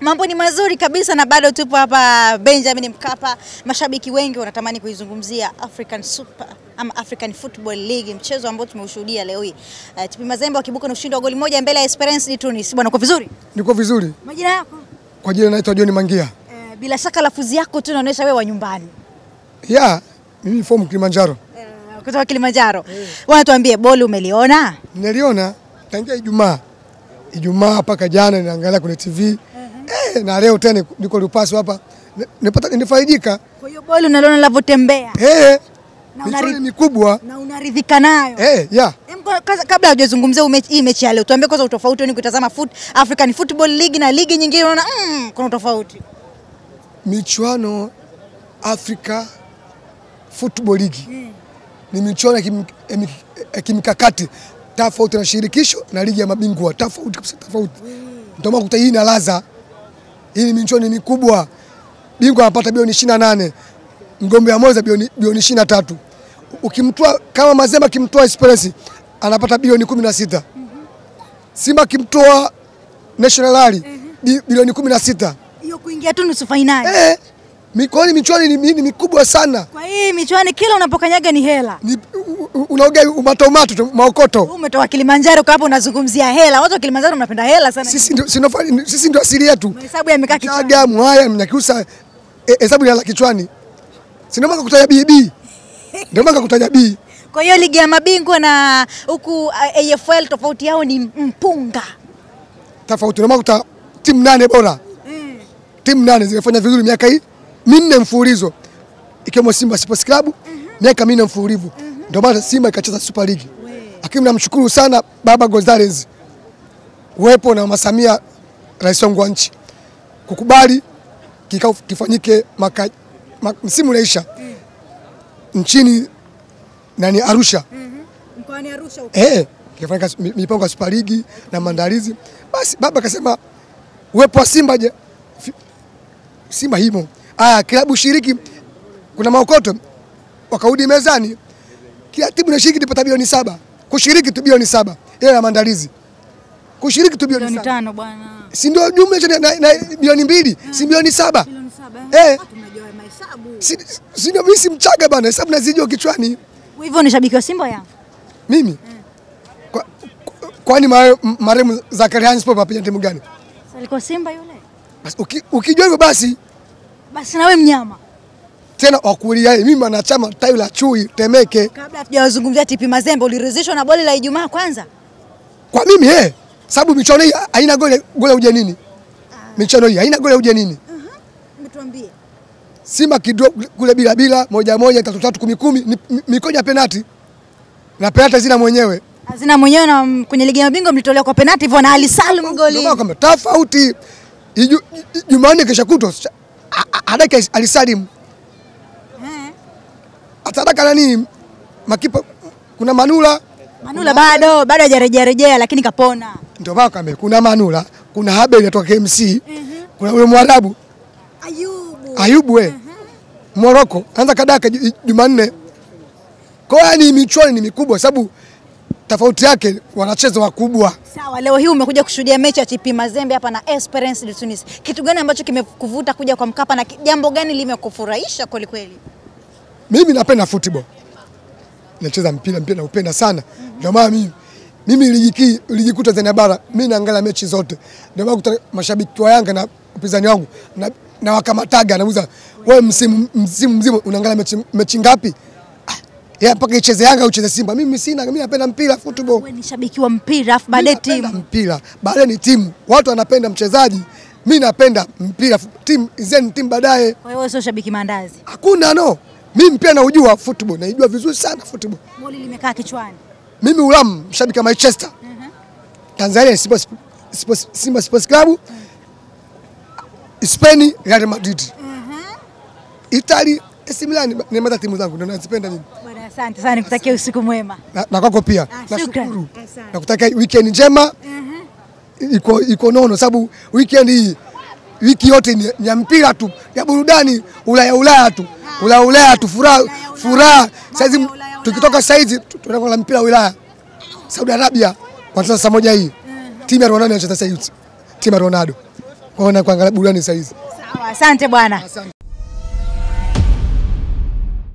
Mambo ni mazuri kabisa na bado tupo hapa Benjamin Mkapa. Mashabiki wengi wanatamani kuizungumzia African Super ama African Football League, mchezo ambao tumeushuhudia leo hii. Uh, TP Mazembe wakibuka na ushindi wa goli moja mbele ya Esperance de Tunis. Bwana, uko vizuri? Niko vizuri. Majina yako? Kwa jina naitwa John Mangia. Uh, bila shaka lafuzi yako tu inaonyesha wewe wa nyumbani. Ya, mimi form Kilimanjaro. Uh, kutoka Kilimanjaro. Bwana, tuambie boli umeliona? Niliona tangia Ijumaa. Ijumaa mpaka jana ninaangalia kwenye TV. Eh, na leo tena niko Lupaso hapa. Ni- Nipata nifaidika. Kwa hiyo boli unaliona linavyotembea Eh. Na unari- mikubwa. na unaridhika nayo. Eh, kaza- Kabla hujazungumzia hii mechi ya leo, tuambie kwanza utofauti ni kutazama foot, African Football League na ligi nyingine, unaona mm, kuna tofauti Michuano Africa Football League. mm. Ni michuano ya kim- kimkakati tofauti na shirikisho na ligi ya mabingwa tofauti kabisa tofauti. Ndio maana hii ina ladha. Hii ni michuano mikubwa. Bingwa anapata bilioni 28. Mgombea mwenza bilioni bilioni 23. Ukimtoa kama Mazembe akimtoa Express anapata bilioni 16. Simba akimtoa National Rally bi- bilioni 16. Hiyo kuingia tu nusu finali. Eh, mikoani michuano ni, ni, ni mikubwa sana. Kwa hii michuano kila unapokanyaga ni hela. Ni, unaoga umatomato tu, maokoto. Wewe Umetoka Kilimanjaro kwa hapo unazungumzia hela. Watu wa Kilimanjaro mnapenda hela sana. Sisi ndio sisi ndio asili yetu. Hesabu yamekaa kichwani. Chaga mwaya mnyakiusa eh, hesabu ya kichwani. Sina maka kutaja BB. Ndio maka kutaja B. Kwa hiyo ligi ya mabingwa na huku uh, AFL tofauti yao ni mpunga. Tofauti ndio maka kuta timu nane bora. Mm. Timu nane zimefanya vizuri miaka hii minne mfululizo. Ikiwemo Simba Sports Club miaka minne mfululizo. Ndio maana Simba ikacheza Super League. Lakini namshukuru sana Baba Gonzalez uwepo na Mama Samia rais wangu wa nchi kukubali kikao kifanyike maka, ma, msimu unaisha nchini nani Arusha Mkoani Arusha eh, kifanyika mipango ya Super League na maandalizi. Basi baba akasema uwepo wa Simba je, Simba himo. Aya, klabu shiriki kuna maokoto, wakarudi mezani, kila timu inashiriki ilipata bilioni saba kushiriki tu bilioni saba ile ya maandalizi, kushiriki tu bilioni tano bwana. si ndio jumla na, bilioni mbili si bilioni saba Eh. Mnajua si, ndio? Mimi si Mchaga bwana, hesabu nazijua kichwani Hivyo ni shabiki wa Simba ya? mimi. Kwa- kwa- Kwani maremu marehemu Zakaria Hans Pop apiga timu gani? Alikuwa Simba yule. Basi uki- ukijua hivyo basi Basi nawe mnyama. tena wakulia mimi mwanachama tawi la Chui Temeke. Kabla hatujawazungumzia TP Mazembe, uliridhishwa na boli la Ijumaa kwanza? Kwa mimi eh, sababu michuano hii haina goli goli uje nini? Ah. Michuano hii haina goli ya ugenini. Mtuambie. Simba kidro kule bila bila moja moja tatu tatu kumi kumi mikoja ya penati na penati zina mwenyewe Hazina mwenyewe na kwenye ligi ya mabingwa mlitolewa kwa penati hivyo na Ali Salum goli. Tofauti Jumanne kesha kutwa alisalimu adaka alisalimu Eh. atadaka nani makipa kuna Manula Manula bado bado hajarejea rejea lakini kapona. ndio maana kambe kuna Manula kuna Habel atoka KMC kuna yule Mwarabu Ayubu. Ayubu we Moroko anza kadaka Jumanne. Kwa hiyo yani michuano ni mikubwa sababu tofauti yake wanacheza wakubwa. Sawa, leo hii umekuja kushuhudia mechi ya TP Mazembe hapa na Esperance de Tunis. Kitu gani ambacho kimekuvuta kuja kwa Mkapa na jambo gani limekufurahisha kweli kweli? Mimi napenda football. Nacheza mpira, mpira naupenda sana. Ndio maana mimi mimi ligi nilijikuta Tanzania bara mimi naangalia mechi zote. Ndio maana mashabiki wa Yanga na upinzani wangu na, na wakamataga anauza wewe msimu msimu mzima unaangalia mechi, mechi ngapi? Ya mpaka icheze Yanga ucheze Simba. Mimi sina, mimi napenda mpira football. Wewe ni shabiki wa mpira afu baadaye timu. napenda mpira baadaye ni timu. Watu wanapenda mchezaji, mimi napenda mpira timu, then timu baadaye. Kwa hiyo wewe sio shabiki mandazi. Hakuna no, mimi pia naujua football, naijua vizuri sana football. Boli limekaa kichwani. Mimi Ulam shabiki wa Manchester. Tanzania Simba, Sports- Simba Sports Club. Spain Real Madrid. Italy AC Milan ni mata timu zangu ndio nazipenda mimi. Asante sana nikutakia usiku mwema. Na, na kwako pia. Ah, Nashukuru. Nakutakia weekend njema. Iko iko nono sababu weekend hii wiki yote ni ya mpira tu, ya burudani, Ulaya Ulaya tu. Ulaya Ulaya tu furaha furaha. Saizi tukitoka saizi tunakwenda mpira wa Ulaya. Saudi Arabia kwa saa moja hii. Timu ya Ronaldo inacheza saizi. Timu ya Ronaldo. kwaona kuangalia burudani saizi. hizi. Sawa, asante bwana.